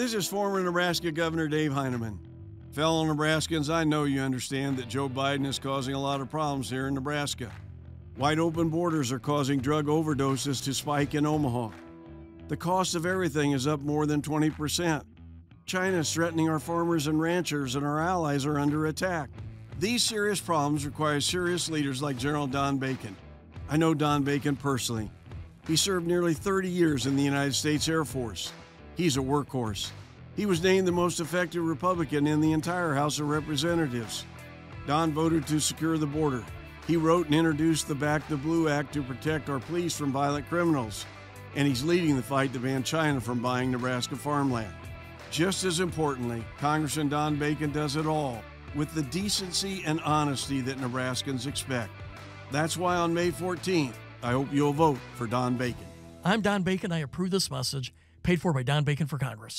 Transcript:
This is former Nebraska Governor Dave Heineman. Fellow Nebraskans, I know you understand that Joe Biden is causing a lot of problems here in Nebraska. Wide open borders are causing drug overdoses to spike in Omaha. The cost of everything is up more than 20%. China is threatening our farmers and ranchers, and our allies are under attack. These serious problems require serious leaders like General Don Bacon. I know Don Bacon personally. He served nearly 30 years in the United States Air Force. He's a workhorse. He was named the most effective Republican in the entire House of Representatives. Don voted to secure the border. He wrote and introduced the Back the Blue Act to protect our police from violent criminals. And he's leading the fight to ban China from buying Nebraska farmland. Just as importantly, Congressman Don Bacon does it all with the decency and honesty that Nebraskans expect. That's why on May 14th, I hope you'll vote for Don Bacon. I'm Don Bacon. I approve this message, paid for by Don Bacon for Congress.